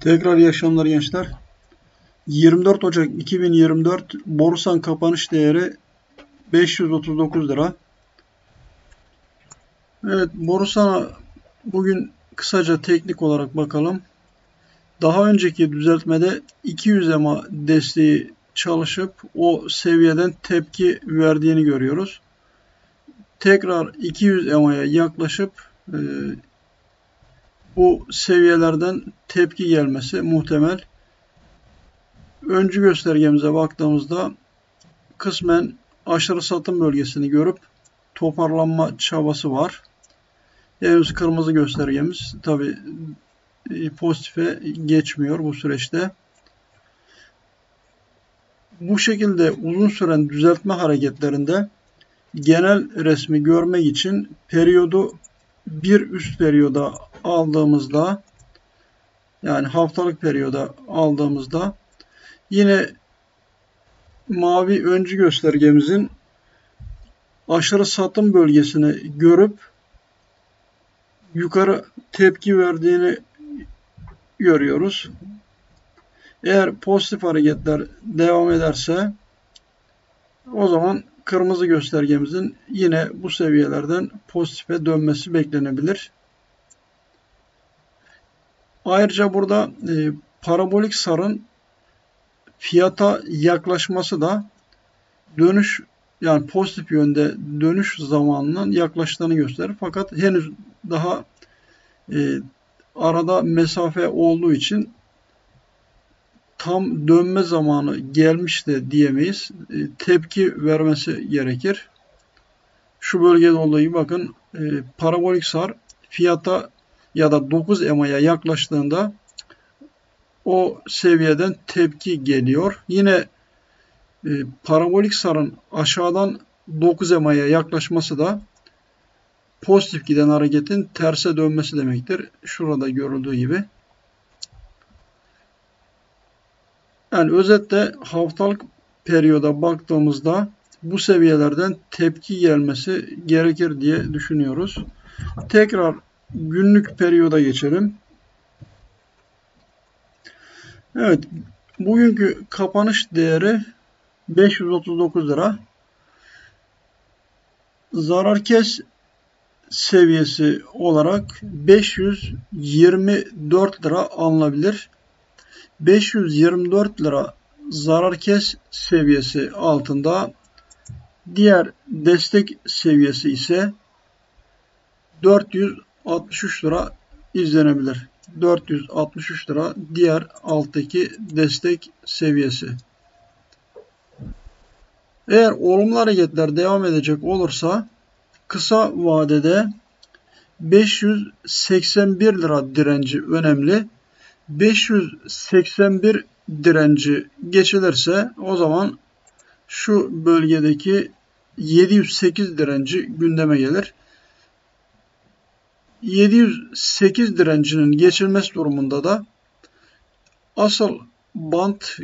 Tekrar iyi akşamlar gençler. 24 Ocak 2024 Borusan kapanış değeri 539 lira. Evet Borusan'a bugün kısaca teknik olarak bakalım. Daha önceki düzeltmede 200 EMA desteği çalışıp o seviyeden tepki verdiğini görüyoruz. Tekrar 200 EMA'ya yaklaşıp e, bu seviyelerden tepki gelmesi muhtemel. Öncü göstergemize baktığımızda kısmen aşırı satım bölgesini görüp toparlanma çabası var. Henüz kırmızı göstergemiz tabi e, pozitife geçmiyor bu süreçte. Bu şekilde uzun süren düzeltme hareketlerinde genel resmi görmek için periyodu bir üst periyoda aldığımızda yani haftalık periyoda aldığımızda yine mavi öncü göstergemizin aşırı satım bölgesini görüp yukarı tepki verdiğini görüyoruz. Eğer pozitif hareketler devam ederse o zaman kırmızı göstergemizin yine bu seviyelerden pozitife dönmesi beklenebilir. Ayrıca burada e, parabolik sarın fiyata yaklaşması da dönüş yani pozitif yönde dönüş zamanının yaklaştığını gösterir. Fakat henüz daha e, arada mesafe olduğu için tam dönme zamanı gelmiş de diyemeyiz. E, tepki vermesi gerekir. Şu bölgede olduğu gibi bakın e, parabolik sar fiyata ya da 9 EMA'ya yaklaştığında o seviyeden tepki geliyor. Yine e, parabolik sarın aşağıdan 9 EMA'ya yaklaşması da pozitif giden hareketin terse dönmesi demektir. Şurada görüldüğü gibi. Yani özetle haftalık periyoda baktığımızda bu seviyelerden tepki gelmesi gerekir diye düşünüyoruz. Tekrar günlük periyoda geçelim. Evet, bugünkü kapanış değeri 539 lira. Zarar kes seviyesi olarak 524 lira alınabilir. 524 lira zarar kes seviyesi altında diğer destek seviyesi ise 463 lira izlenebilir. 463 lira diğer alttaki destek seviyesi. Eğer olumlu hareketler devam edecek olursa kısa vadede 581 lira direnci önemli. 581 direnci geçilirse o zaman şu bölgedeki 708 direnci gündeme gelir. 708 direncinin geçilmesi durumunda da asıl bant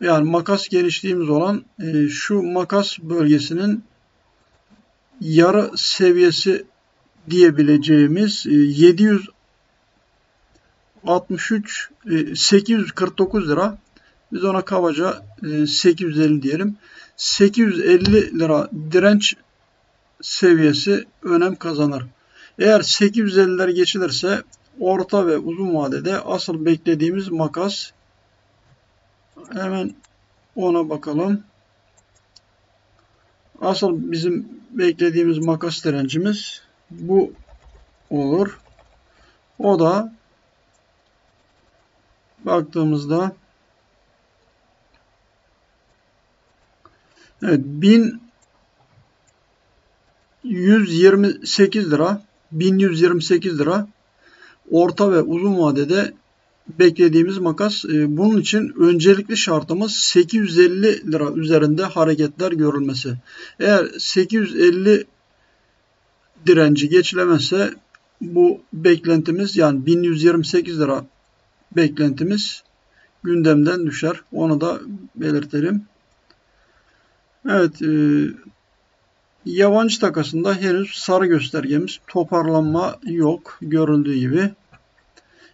yani makas genişliğimiz olan e, şu makas bölgesinin yarı seviyesi diyebileceğimiz 763 e, 849 e, lira biz ona kabaca 850 diyelim. 850 lira direnç seviyesi önem kazanır. Eğer 850'ler geçilirse orta ve uzun vadede asıl beklediğimiz makas hemen ona bakalım. Asıl bizim beklediğimiz makas direncimiz bu olur. O da baktığımızda evet 1128 lira 1128 lira orta ve uzun vadede beklediğimiz makas. E, bunun için öncelikli şartımız 850 lira üzerinde hareketler görülmesi. Eğer 850 direnci geçilemezse bu beklentimiz yani 1128 lira beklentimiz gündemden düşer. Onu da belirtelim. Evet, e, Yabancı takasında henüz sarı göstergemiz toparlanma yok görüldüğü gibi.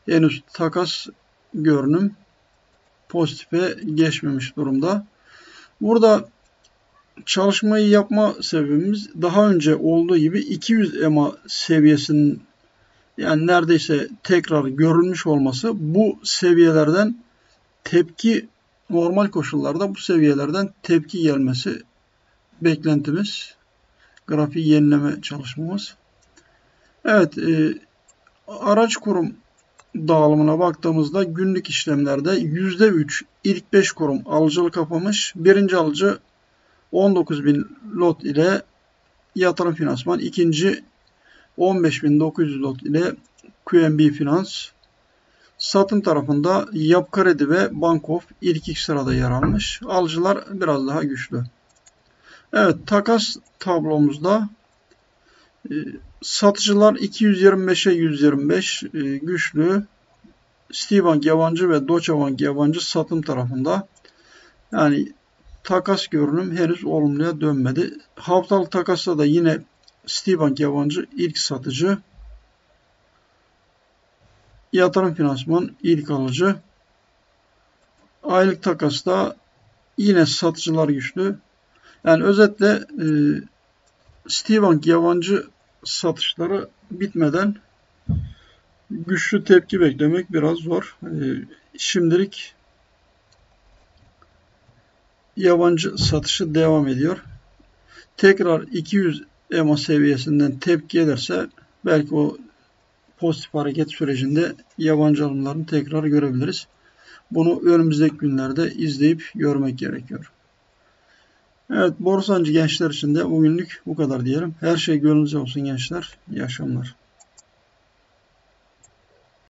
Henüz takas görünüm pozitife geçmemiş durumda. Burada çalışmayı yapma sebebimiz daha önce olduğu gibi 200 EMA seviyesinin yani neredeyse tekrar görülmüş olması bu seviyelerden tepki normal koşullarda bu seviyelerden tepki gelmesi beklentimiz. Grafiği yenileme çalışmamız. Evet, e, araç kurum dağılımına baktığımızda günlük işlemlerde %3 ilk 5 kurum alıcılık kapamış. Birinci alıcı 19.000 lot ile yatırım finansman. ikinci 15.900 lot ile QNB Finans. Satım tarafında Yap Kredi ve Bankof ilk iki sırada yer almış. Alıcılar biraz daha güçlü. Evet takas tablomuzda e, satıcılar 225'e 125 e, güçlü. Citibank yabancı ve Deutsche Bank yabancı satım tarafında. Yani takas görünüm henüz olumluya dönmedi. Haftalık takasta da yine Citibank yabancı ilk satıcı. Yatırım finansman ilk alıcı. Aylık takasta yine satıcılar güçlü. Yani özetle e, Citibank yabancı satışları bitmeden güçlü tepki beklemek biraz zor. E, şimdilik yabancı satışı devam ediyor. Tekrar 200 EMA seviyesinden tepki gelirse belki o pozitif hareket sürecinde yabancı alımlarını tekrar görebiliriz. Bunu önümüzdeki günlerde izleyip görmek gerekiyor. Evet borsancı gençler için de bugünlük bu kadar diyelim. Her şey gönlünüzce olsun gençler. İyi akşamlar.